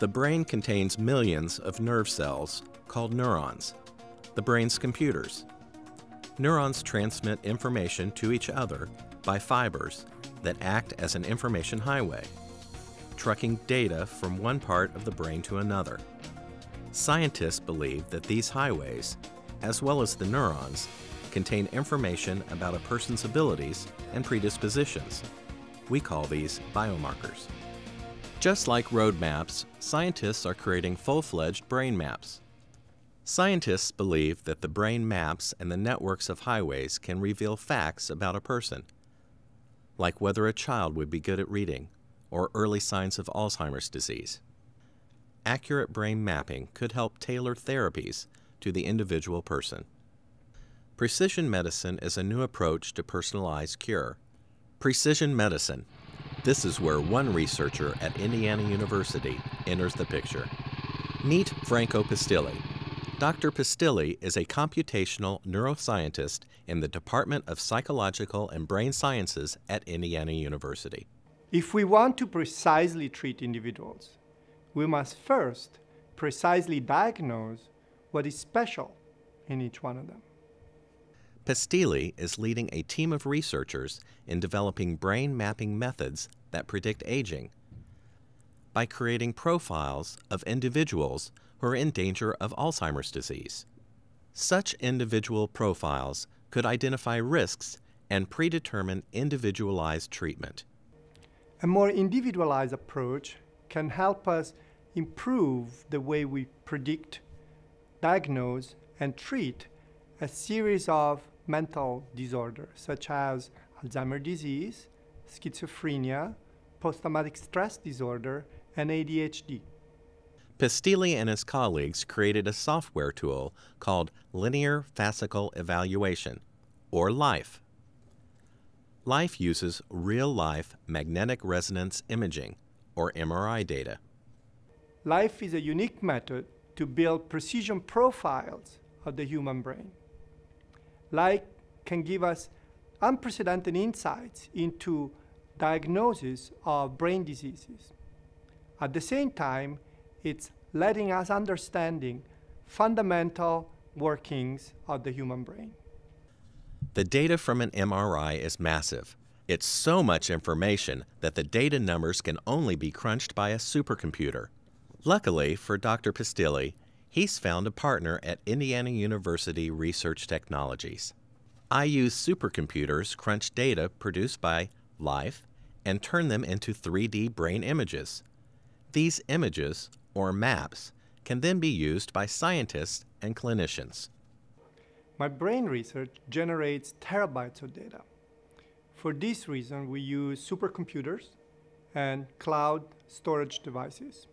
The brain contains millions of nerve cells called neurons, the brain's computers. Neurons transmit information to each other by fibers that act as an information highway, trucking data from one part of the brain to another. Scientists believe that these highways, as well as the neurons, contain information about a person's abilities and predispositions. We call these biomarkers. Just like road maps, scientists are creating full-fledged brain maps. Scientists believe that the brain maps and the networks of highways can reveal facts about a person, like whether a child would be good at reading or early signs of Alzheimer's disease. Accurate brain mapping could help tailor therapies to the individual person. Precision medicine is a new approach to personalized cure. Precision medicine. This is where one researcher at Indiana University enters the picture. Meet Franco Pestilli, Dr. Pestilli is a computational neuroscientist in the Department of Psychological and Brain Sciences at Indiana University. If we want to precisely treat individuals, we must first precisely diagnose what is special in each one of them. Pestilli is leading a team of researchers in developing brain mapping methods that predict aging by creating profiles of individuals who are in danger of Alzheimer's disease. Such individual profiles could identify risks and predetermine individualized treatment. A more individualized approach can help us improve the way we predict, diagnose, and treat a series of mental disorders such as Alzheimer's disease, schizophrenia, post-traumatic stress disorder, and ADHD. Pestilli and his colleagues created a software tool called Linear Fascicle Evaluation, or LIFE. LIFE uses real-life magnetic resonance imaging, or MRI data. LIFE is a unique method to build precision profiles of the human brain. LIFE can give us unprecedented insights into diagnosis of brain diseases. At the same time, it's letting us understanding fundamental workings of the human brain. The data from an MRI is massive. It's so much information that the data numbers can only be crunched by a supercomputer. Luckily for Dr. Pestilli, he's found a partner at Indiana University Research Technologies. IU supercomputers crunch data produced by Life and turn them into 3D brain images. These images or maps can then be used by scientists and clinicians. My brain research generates terabytes of data. For this reason, we use supercomputers and cloud storage devices.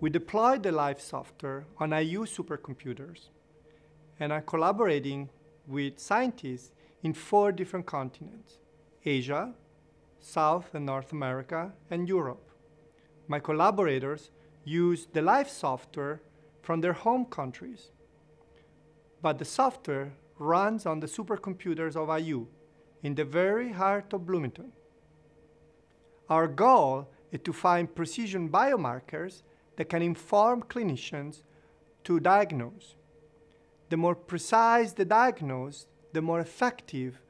We deploy the Life software on IU supercomputers and are collaborating with scientists in four different continents, Asia, South and North America, and Europe. My collaborators use the Life software from their home countries. But the software runs on the supercomputers of IU in the very heart of Bloomington. Our goal is to find precision biomarkers that can inform clinicians to diagnose. The more precise the diagnosis, the more effective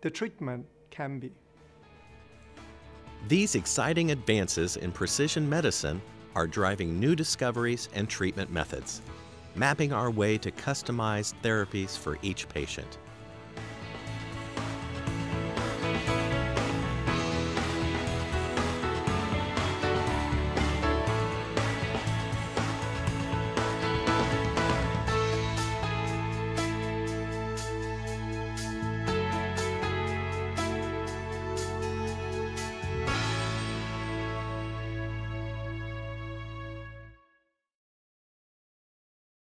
the treatment can be. These exciting advances in precision medicine are driving new discoveries and treatment methods, mapping our way to customized therapies for each patient.